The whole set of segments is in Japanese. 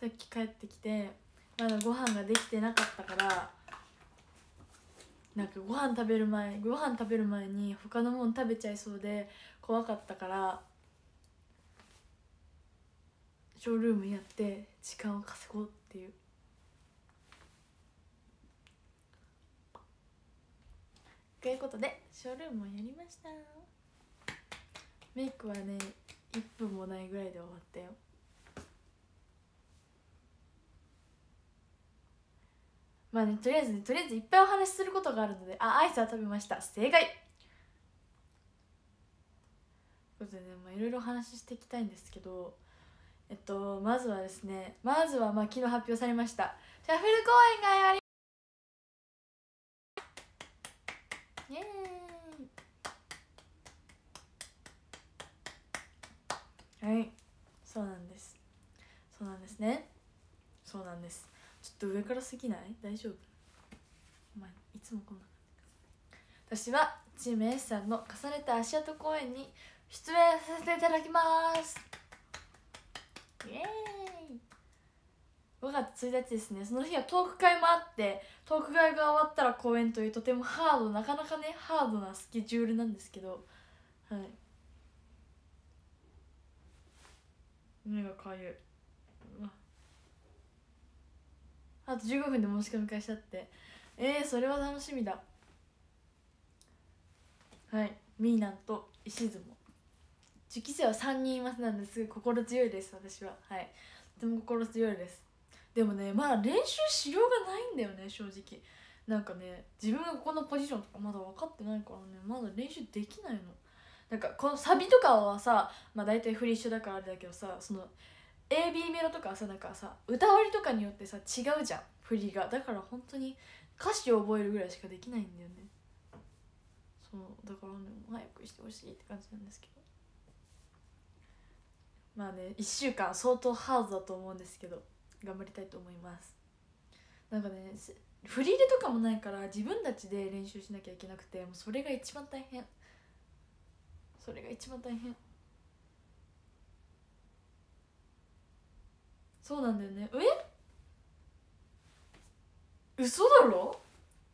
さっき帰ってきてまだご飯ができてなかったからなんかご飯食べる前ご飯食べる前に他のもの食べちゃいそうで怖かったからショールームやって時間を稼ごうっていう。ということでショールームをやりました。メイクはね1分もないぐらいで終わったよ。まあねとりあえずねとりあえずいっぱいお話しすることがあるのであアイスは食べました。正解。ということでねまあいろいろお話ししていきたいんですけどえっとまずはですねまずはまあ昨日発表されました。シャッフル公演がやりイエーイ。はい。そうなんです。そうなんですね。そうなんです。ちょっと上からすぎない？大丈夫？お前いつもこんな感じ私はチーム S さんの重ねた足跡公演に出演させていただきます。イエーイ。5月1日ですね。その日はトーク会もあってトーク会が終わったら公演というとてもハードなかなかねハードなスケジュールなんですけど。はい。目がかゆいうわあと15分で申し込み開始だって。えー、それは楽しみだ。はい。ミーナンと石津も受期生は3人いますなんです。ごい心強いです私は。はい。とても心強いです。でもねまだ練習しようがないんだよね正直。なんかね自分がここのポジションとかまだ分かってないからねまだ練習できないの。なんかこのサビとかはさまあ大体フリッシュだからあれだけどさその AB メロとかさなんかさ歌割りとかによってさ違うじゃん振りが。だから本当に歌詞を覚えるぐらいしかできないんだよね。そうだからね早くしてほしいって感じなんですけど。まあね1週間相当ハードだと思うんですけど頑張りたいと思います。なんかね振り入れとかもないから自分たちで練習しなきゃいけなくてもうそれが一番大変。それが一番大変。そうなんだよね。え？嘘だろ？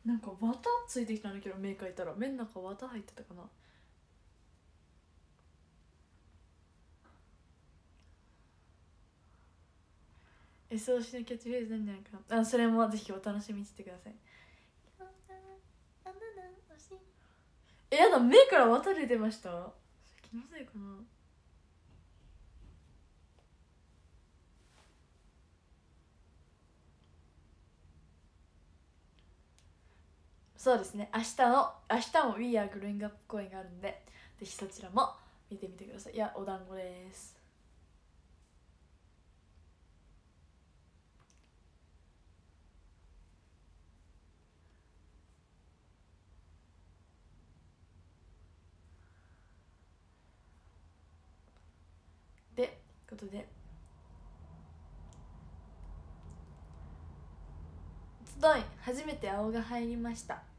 なんか綿ついてきたんだけど目描いたら。目の中綿入ってたかな？えそうしのキャッチフレーズなんじゃないかな。あそれもぜひお楽しみにしてください。えやだ目から綿出てました？気のせいかなそうですね。明日の明日も We Are Growing Up 公演があるんでぜひそちらも見てみてください。いやお団子です。でことで集い初めて青が入りました。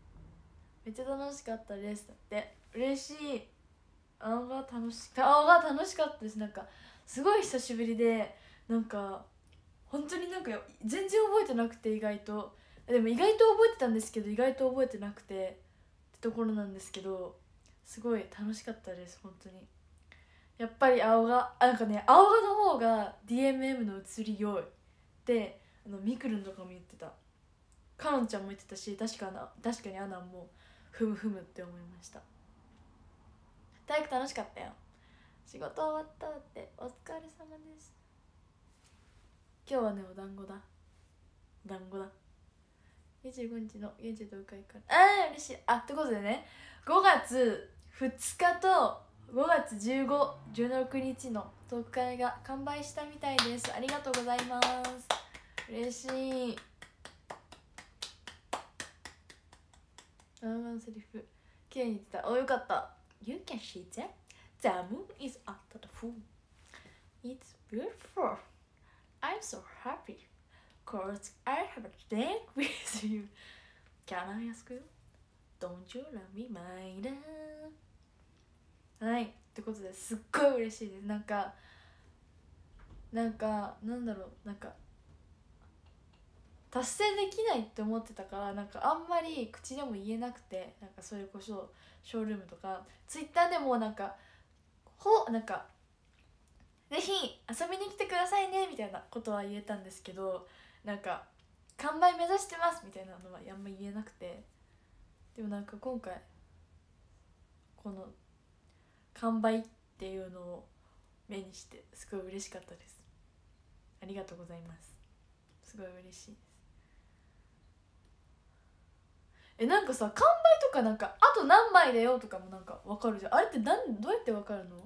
めっちゃ楽しかったです。だって嬉しい。青が楽し青が楽しかったです。なんかすごい久しぶりでなんか本当になんか全然覚えてなくて意外と。でも意外と覚えてたんですけど意外と覚えてなくてってところなんですけどすごい楽しかったです本当に。やっぱり青がなんかね青がの方が DMM の移り良い。ってあのミクルンとかも言ってた。かのんちゃんも言ってたし確かな確かにアナンも。ふむふむって思いました。体育楽しかったよ。仕事終わったってお疲れ様です。今日はねお団子だ。お団子だ。25日の現地同会からああ嬉しい。あってことでね5月2日と5月1516日のトーク会が完売したみたいです。ありがとうございます。嬉しい。あのセリフ綺麗に言ってたおよかった You can see that the moon is after the full It's beautiful I'm so happy cause I have a date with you Can I ask you? Don't you love me, my love? はいってことですっごい嬉しいですなんかなんかなんだろうなんか達成できないって思ってたからなんかあんまり口でも言えなくてなんかそれこそショールームとかツイッターでもなんかほなんかぜひ遊びに来てくださいねみたいなことは言えたんですけどなんか完売目指してますみたいなのはあんま言えなくてでもなんか今回この完売っていうのを目にしてすごい嬉しかったです。ありがとうございます。すごい嬉しいです。えなんかさ完売とかなんかあと何枚だよとかもなんか分かるじゃん。あれってなんどうやって分かるの？ど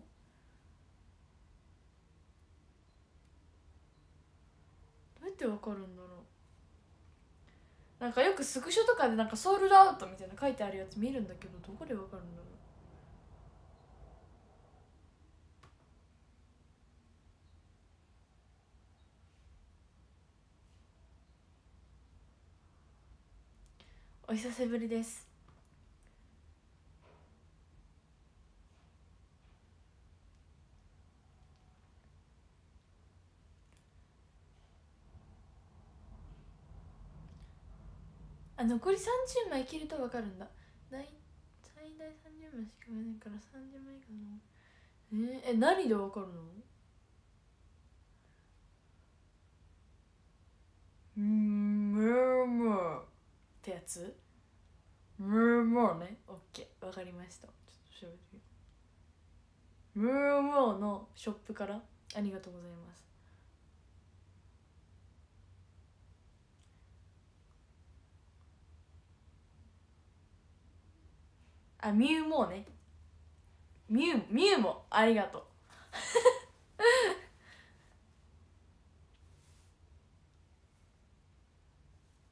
うやって分かるんだろう。なんかよくスクショとかでなんかソールドアウトみたいな書いてあるやつ見るんだけどどこで分かるんだろう。お久しぶりです。あ残り30枚切ると分かるんだ。最大30枚しかないから30枚以下のえー、え何で分かるの？うんむむってやつ？むむね。オッケー。分かりました。ちょっと調べてみよう。ムームーのショップから？ありがとうございます。あミュウモーね。ミュウミュウもありがとう。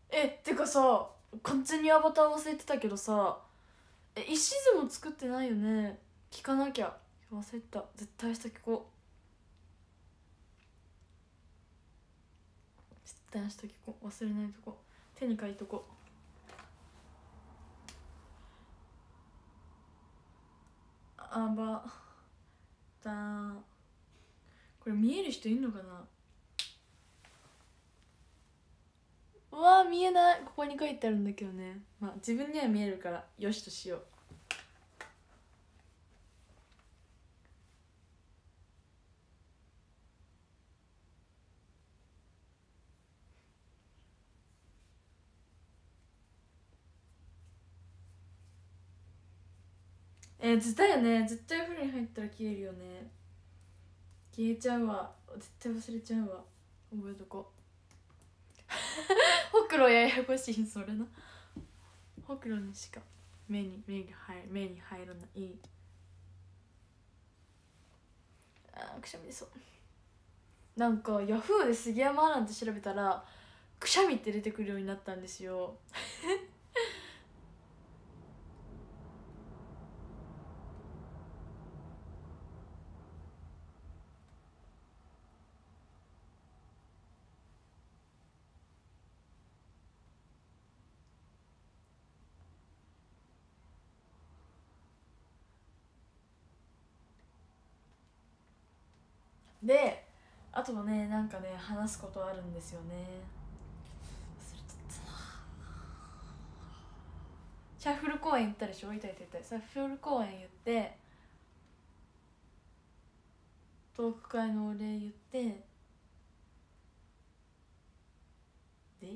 えってかさ完全にアバター忘れてたけどさえ石図も作ってないよね？聞かなきゃ。忘れた。絶対明日聞こう。絶対明日聞こう。忘れないとこ。手に書いとこう。アバター。これ見える人いんのかな？うわ見えない。ここに書いてあるんだけどね。まあ自分には見えるからよしとしよう。えー、絶対よね。絶対風呂に入ったら消えるよね。消えちゃうわ。絶対忘れちゃうわ。覚えとこう。ほくろややこしいそれな。ほくろにしか目に目に入目に入らない。あくしゃみそう。なんかヤフーで杉山アナって調べたらくしゃみって出てくるようになったんですよであとはねなんかね話すことあるんですよね。忘れちゃったなシャッフル公演行ったでしょ？痛い痛い痛いシャッフル公演言ってトーク会のお礼言ってで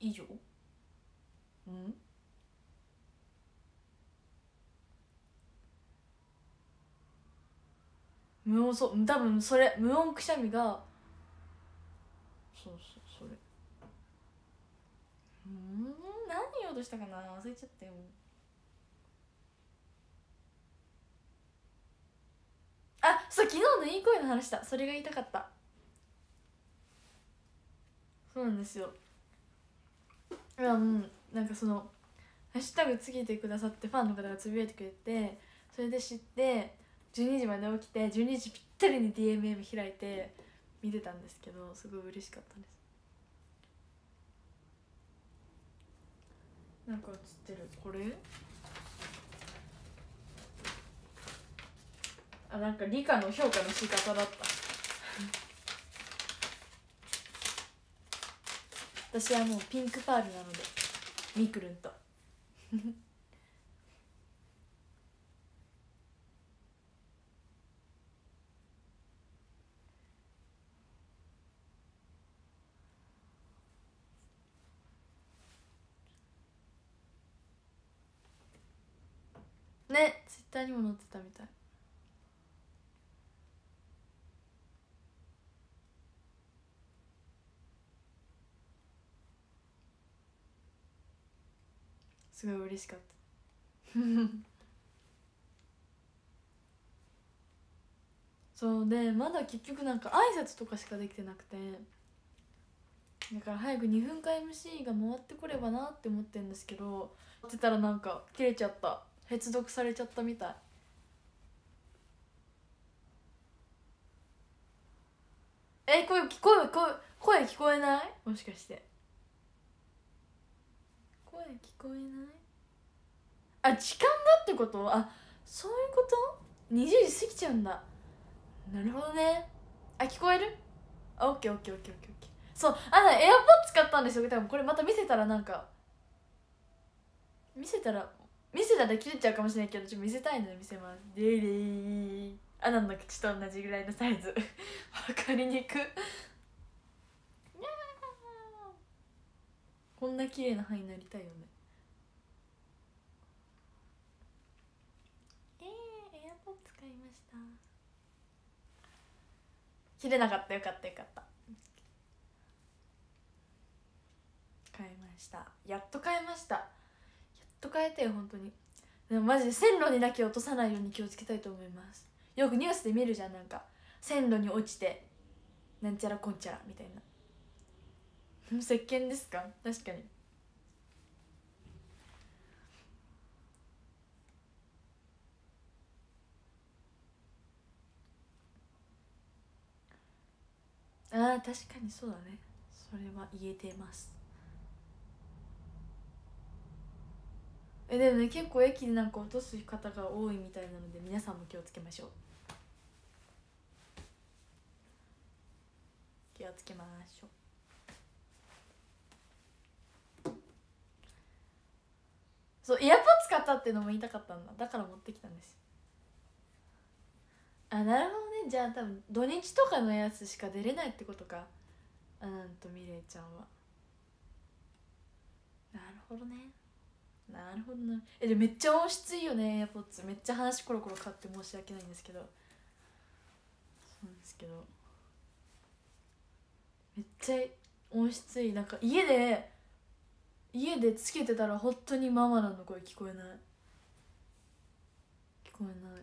以上？うん？無音そう多分それ無音くしゃみがそうそうそれ。うん何言おうとしたかな忘れちゃったよ。あそう昨日のいい声の話だ。それが言いたかった。そうなんですよ。うんなんかその「ハッシュタグつけてくださってファンの方がつぶやいてくれてそれで知って12時まで起きて12時ぴったりに DMM 開いて見てたんですけどすごい嬉しかったです。なんか映ってる。これ？あなんか理科の評価の仕方だった。私はもうピンクパールなのでみくるんと。ターにも載ってたみたい。すごい嬉しかった。そうでまだ結局なんか挨拶とかしかできてなくて。だから早く2分間 MC が回ってこればなって思ってるんですけどってたらなんか切れちゃった。接続されちゃったみたい。え声聞こえ声声聞こえない？もしかして。声聞こえない？あ時間だってこと？あそういうこと ?20 時過ぎちゃうんだ。なるほどね。あ聞こえる？あオッケーオッケーオッケーオッケーオッケー。そうあのエアポッ使ったんですよ。多分これまた見せたらなんか見せたら見せたら切れちゃうかもしれないけどちょっと見せたいので見せますデレーアナの口と同じぐらいのサイズ。わかりにく。こんな綺麗な歯になりたいよね。えー、エアポッ使いました。切れなかった。よかったよかった。買いました。やっと買いましたと買えてよ本当に。でもマジで線路にだけ落とさないように気をつけたいと思います。よくニュースで見るじゃんなんか。線路に落ちてなんちゃらこんちゃらみたいな。石鹸ですか？確かに。ああ確かにそうだね。それは言えてます。えでもね結構駅でなんか落とす方が多いみたいなので皆さんも気をつけましょう。気をつけましょう。そうイヤポッツ買ったっていうのも言いたかったんだ。だから持ってきたんです。あなるほどね。じゃあ多分土日とかのやつしか出れないってことか。あなんとみれいちゃんは。なるほどね。なるほどな。えでめっちゃ音質いいよねエアポッツ。めっちゃ話コロコロ変わって申し訳ないんですけど。そうなんですけど。めっちゃ音質いい。なんか家で家でつけてたら本当にママの声聞こえない。聞こえない。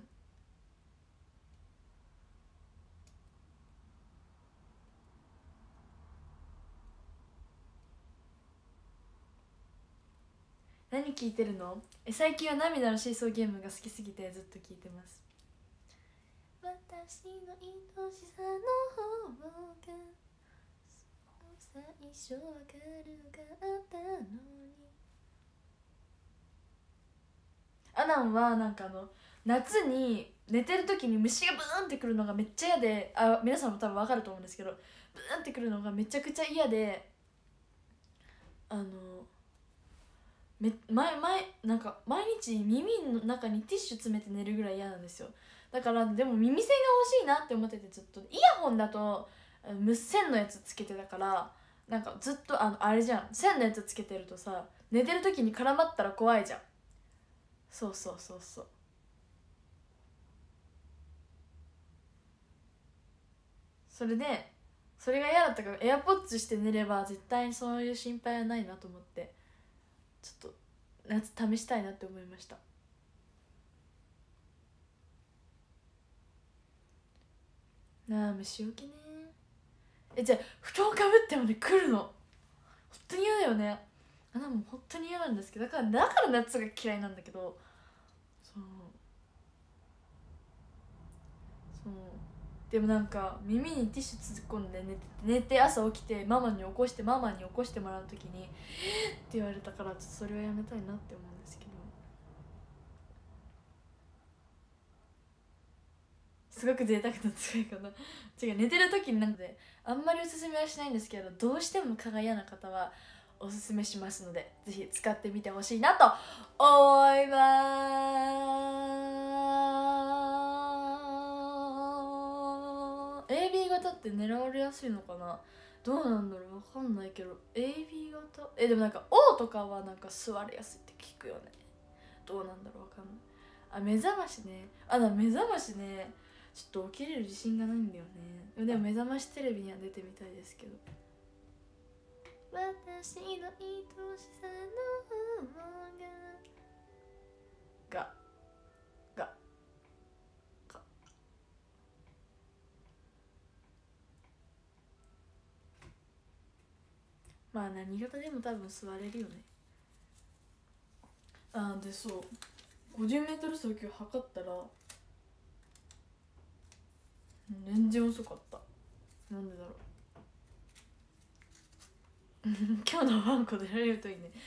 何聞いてるの？え最近は涙のシーソーゲームが好きすぎてずっと聞いてます。私の愛しさの方が最初わかるかったのに。アナンはなんかあの夏に寝てる時に虫がブーンってくるのがめっちゃ嫌であ皆さんも多分分かると思うんですけどブーンってくるのがめちゃくちゃ嫌であのめ前前なんか毎日耳の中にティッシュ詰めて寝るぐらい嫌なんですよ。だからでも耳栓が欲しいなって思っててずっとイヤホンだと無線のやつつけてたからなんかずっとあのあれじゃん線のやつつけてるとさ寝てる時に絡まったら怖いじゃん。そうそうそうそう。それでそれが嫌だったからエアポッツして寝れば絶対にそういう心配はないなと思って。ちょっと夏試したいなって思いました。なあ虫置きね。えじゃあ布団かぶってまで来るの。本当に嫌だよね。あなも本当に嫌なんですけどだからだから夏が嫌いなんだけど。そう。そう。でもなんか耳にティッシュ突っ込んで寝て寝て朝起きてママに起こしてママに起こしてもらう時に「って言われたからちょっとそれはやめたいなって思うんですけど。すごく贅沢な使い方。違う寝てる時になんであんまりおすすめはしないんですけどどうしても蚊が嫌な方はおすすめしますのでぜひ使ってみてほしいなと思います。型って狙われやすいのかな？どうなんだろう？わかんないけど。AB 型？えでもなんか O とかはなんか座りやすいって聞くよね。どうなんだろう？わかんない。あ目覚ましね。あだ目覚ましねちょっと起きれる自信がないんだよね。でも目覚ましテレビには出てみたいですけど。私の愛しさの方が。が。まあ何型でも多分座れるよね。あでそう。50m 走今日測ったら全然遅かった。なんでだろう。今日のワンコ出られるといいね。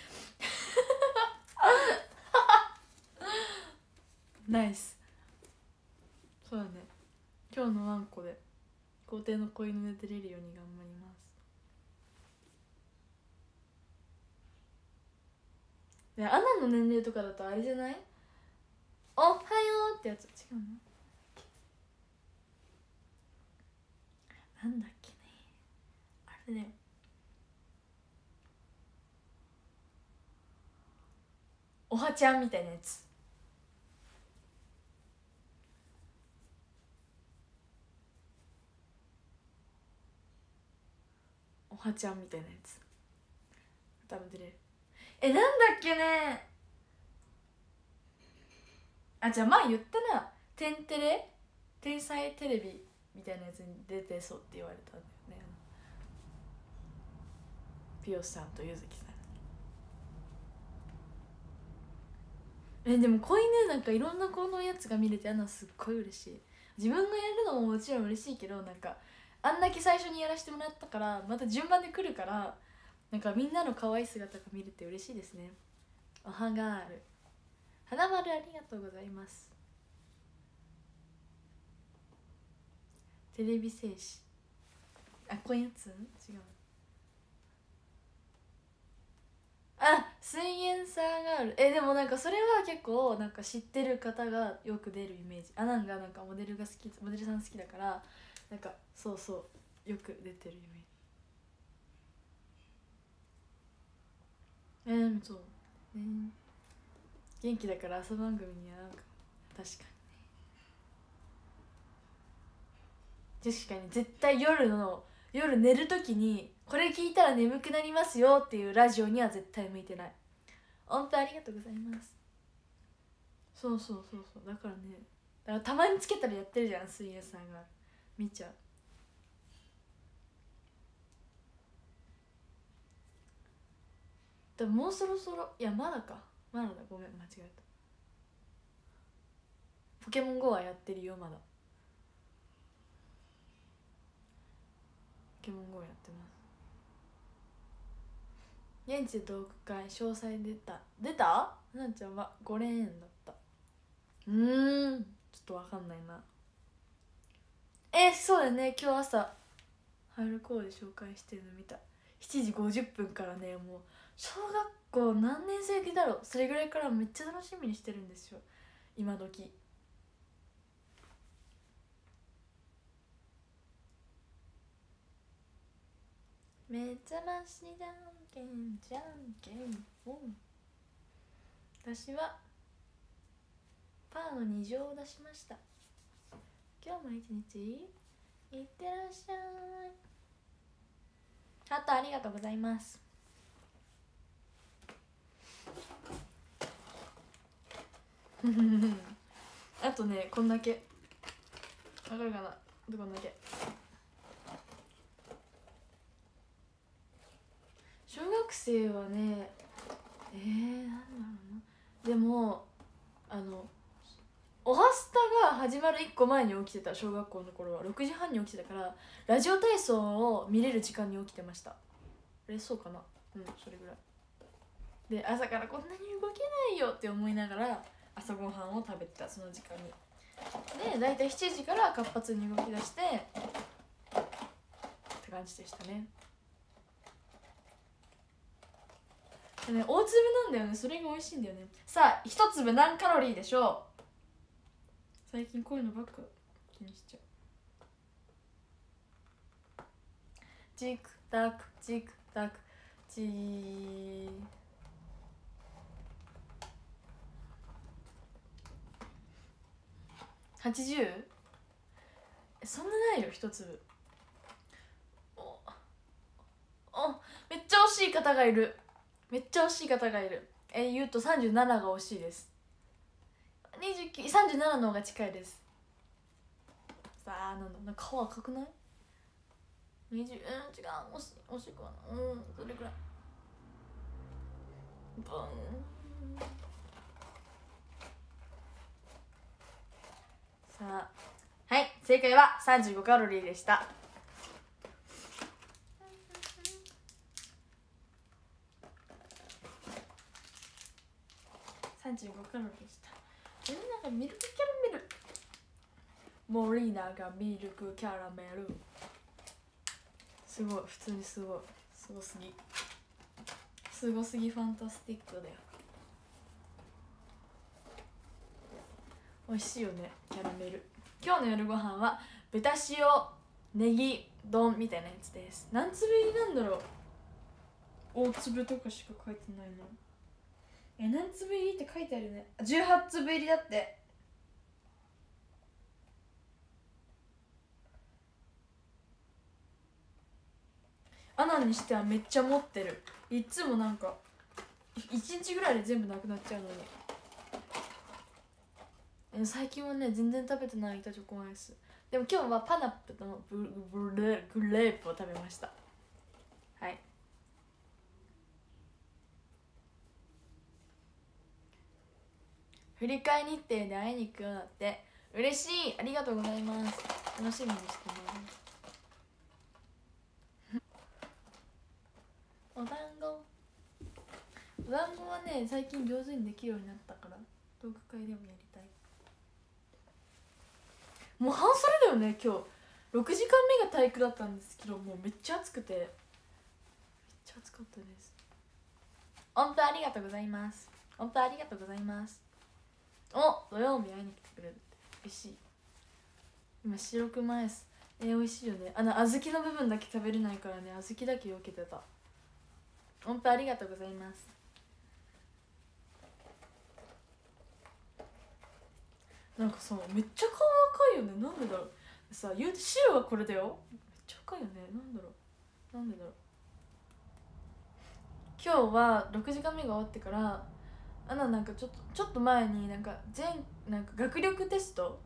ナイス。そうだね。今日のワンコで校庭の子犬で出れるように頑張りますアナの年齢とかだとあれじゃないおはようってやつ違うの？なんだっけね。あれだよ。おはちゃんみたいなやつ。おはちゃんみたいなやつ。多分出れる。えなんだっけね。あじゃあ前言ったな「天テレ？天才テレビ」みたいなやつに出てそうって言われたんだよね。ピヨさんとゆずきさんえでも子犬なんかいろんな子のやつが見れてあのすっごい嬉しい。自分がやるのももちろん嬉しいけどなんかあんだけ最初にやらせてもらったからまた順番で来るからなんかみんなの可愛い姿が見れて嬉しいですね。おはがある。花丸ありがとうございます。テレビ戦士。あこういうやつ？違う。あ水源さがある。えでもなんかそれは結構なんか知ってる方がよく出るイメージ。アナンがなんかモデルが好きモデルさん好きだからなんかそうそうよく出てるイメージ。えー、そう、えー、元気だから朝番組にはなんか確かに。ね確かに。絶対夜の夜寝る時にこれ聞いたら眠くなりますよっていうラジオには絶対向いてない。本当ありがとうございます。そうそうそうそう。だからねだからたまにつけたらやってるじゃん水泳さんが。見ちゃうでももうそろそろいやまだか。まだだ。ごめん間違えた。ポケモン GO はやってるよまだ。ポケモン GO やってます。現地トーク会詳細出た。出た？なんちゃんは5レーンだった。うん。ちょっとわかんないな。えそうだね。今日朝ハイルコーで紹介してるの見た。7時50分からねもう小学校何年生だろう。それぐらいからめっちゃ楽しみにしてるんですよ。今時。目覚ましじゃんけんじゃんけんぽん。私はパーの2乗を出しました。今日も一日いってらっしゃい。ハートありがとうございます。あとねこんだけ。わかるかな？どこんだけ？小学生はねえー、なんだろうな。でもあのおはスタが始まる1個前に起きてた小学校の頃は。6時半に起きてたからラジオ体操を見れる時間に起きてました。あれそうかな？うんそれぐらい。で朝からこんなに動けないよって思いながら朝ごはんを食べてたその時間に。で大体7時から活発に動き出してって感じでしたね。でね大粒なんだよね。それが美味しいんだよね。さあ一粒何カロリーでしょう？最近こういうのばっか気にしちゃう。チクタクチクタク。チー 80? そんなないよ一粒おおめっちゃ惜しい方がいる。めっちゃ惜しい方がいる。え言うと37が惜しいです。2937の方が近いです。さあなんだなんか顔赤くない？20うん違う。惜しい惜しくはな。いうんそれくらい。ブンさあはい正解は35カロリーでした。35カロリーでした。みんながミルクキャラメル。モリーナがミルクキャラメル。すごい普通にすごい。すごすぎ。すごすぎファンタスティックだよ。美味しいよねキャラメル。今日の夜ご飯は豚塩ネギ丼みたいなやつです。何粒入りなんだろう？大粒とかしか書いてないの。え何粒入りって書いてあるね。18粒入りだって。アナにしてはめっちゃ持ってる。いつもなんか1日ぐらいで全部なくなっちゃうのに。え最近はね全然食べてない板チョコアイスでも今日はパナップのブブブレグレープを食べました。はい。振り替え日程で会いに行くようだって嬉しい。ありがとうございます。楽しみにしてます。お団子。お団子はね最近上手にできるようになったからトーク会でもやりもう半袖だよね今日。6時間目が体育だったんですけどもうめっちゃ暑くて。めっちゃ暑かったです。本当ありがとうございます。本当ありがとうございます。お土曜日会いに来てくれるって。嬉しい。今白くマイスえー、美味しいよね。あの小豆の部分だけ食べれないからね小豆だけよけてた。本当ありがとうございます。なんかさめっちゃ顔赤いよね。なんでだろう。さ言うて白がこれだよ。めっちゃ赤いよね。なんだろう。なんでだろう。今日は6時間目が終わってからあのなんかちょっとちょっと前になんか全なんか学力テスト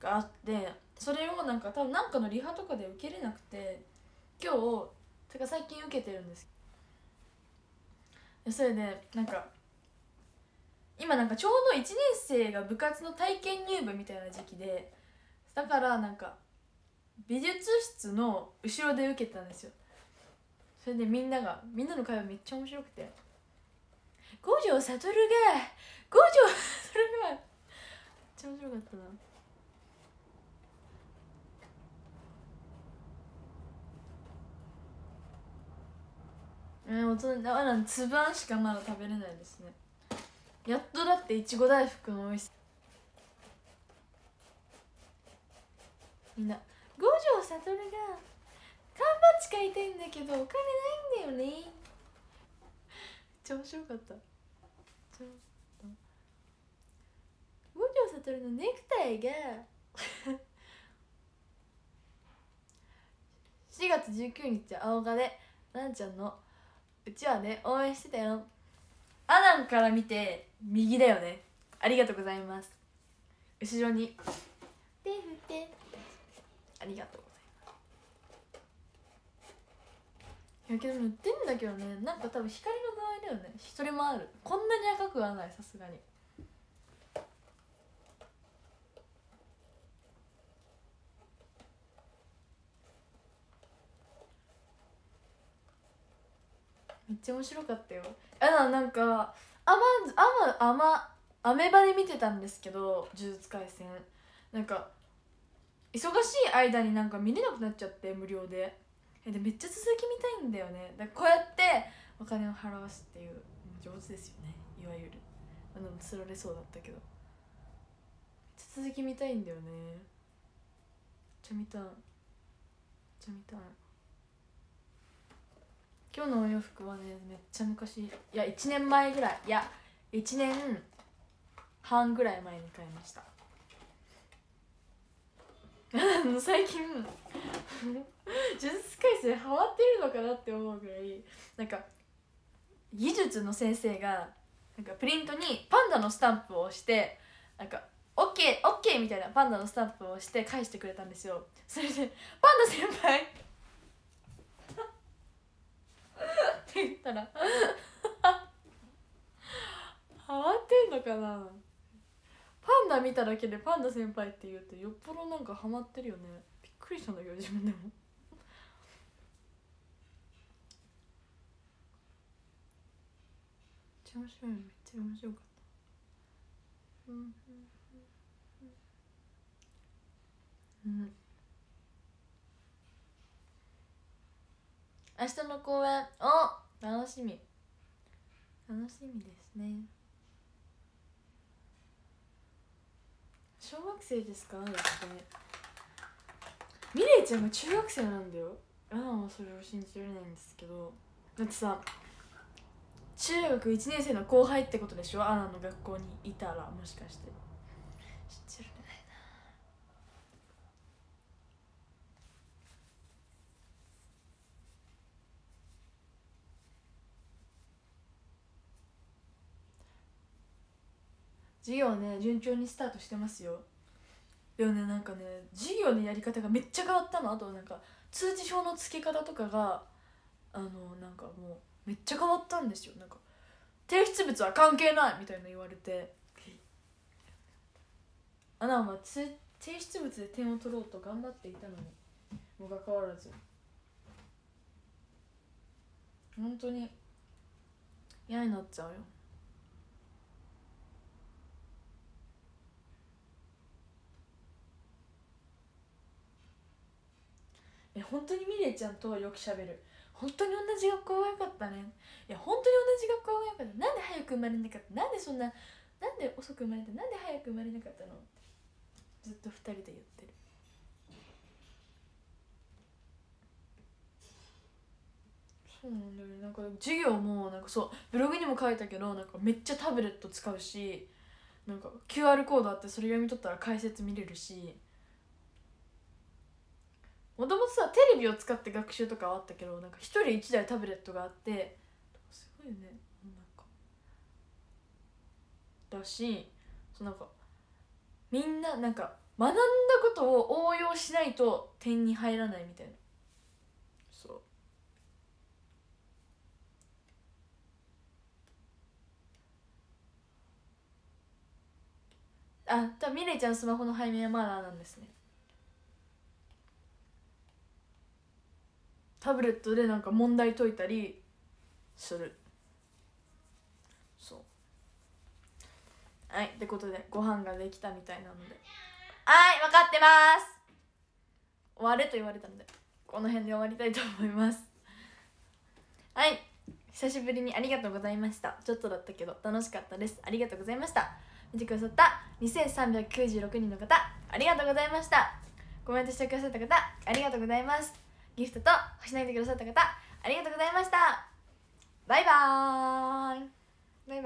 があってそれをなんか多分なんかのリハとかで受けれなくて今日てか最近受けてるんです。それでなんか今なんかちょうど1年生が部活の体験入部みたいな時期でだからなんか美術室の後ろで受けたんですよ。それでみんながみんなの会話めっちゃ面白くて。五条悟が五条悟がめっちゃ面白かったな。え大人だから粒あんしかまだ食べれないですね。やっとだっていちご大福の美味しさみんな五条悟が缶バッジ買いたいんだけどお金ないんだよね。めっちゃ面白かった。五条悟のネクタイが4月19日青葉でなんちゃんのうちはね応援してたよ。アナンから見て右だよね。ありがとうございます。後ろに。手振って。ありがとうございます。いやけど塗ってんだけどね。なんか多分光の具合だよね。一人もある。こんなに赤くはないさすがにちゃ面白かったよ。あなんか甘甘甘アメバで見てたんですけど「呪術廻戦」なんか忙しい間になんか見れなくなっちゃって無料で。でめっちゃ続き見たいんだよね。だこうやってお金を払わすっていう上手ですよね。いわゆる。あのつられそうだったけど。めっちゃ続き見たいんだよね。めっちゃ見たい。めっちゃ見たい。今日のお洋服はねめっちゃ昔。いや1年前ぐらい。いや1年半ぐらい前に買いました。最近呪術廻戦ハマってるのかなって思うぐらいなんか技術の先生がなんかプリントにパンダのスタンプを押してなんか OKOK みたいなパンダのスタンプを押して返してくれたんですよ。それで「パンダ先輩!」って言ったらハマってんのかなパンダ見ただけでパンダ先輩って言うとよっぽどなんかハマってるよねびっくりしたんだけど自分でも。めっちゃ面白いめっちゃ面白かった。うんうん。うん。明日の公演。お楽しみ。楽しみですね。小学生ですか？だって。ミレイちゃんが中学生なんだよ。アナはそれを信じられないんですけど。だってさ中学1年生の後輩ってことでしょ？アナの学校にいたらもしかして信じられない授業ね順調にスタートしてますよ。でもねなんかね授業のやり方がめっちゃ変わったの。あとなんか通知表の付け方とかがあのなんかもうめっちゃ変わったんですよ。なんか提出物は関係ないみたいな言われて。あなまあ提出物で点を取ろうと頑張っていたのに。もかかわらず。本当に嫌になっちゃうよ。本当にミレイちゃんとはよくしゃべる。本当に同じ学校が良かったね。いや本当に同じ学校が良かった。なんで早く生まれなかった？なんでそんななんで遅く生まれた？なんで早く生まれなかったの？っずっと2人で言ってる。そうなんだよね。なんか授業もなんかそうブログにも書いたけどなんかめっちゃタブレット使うしなんか QR コードあってそれ読み取ったら解説見れるしもともとさテレビを使って学習とかはあったけどなんか一人一台タブレットがあってすごいよねなんか。だしそうなんかみんななんか学んだことを応用しないと点に入らないみたいな。そう。あ多分ミレイちゃんスマホの背面はまだなんですねタブレットでなんか問題解いたりする。そう。はいってことでご飯ができたみたいなので。はい分かってます。終われと言われたのでこの辺で終わりたいと思います。はい久しぶりにありがとうございました。ちょっとだったけど楽しかったです。ありがとうございました。見てくださった2396人の方ありがとうございました。コメントしてくださった方ありがとうございます。ギフトと星投げてくださった方ありがとうございました。バイバーイ。バイバーイ。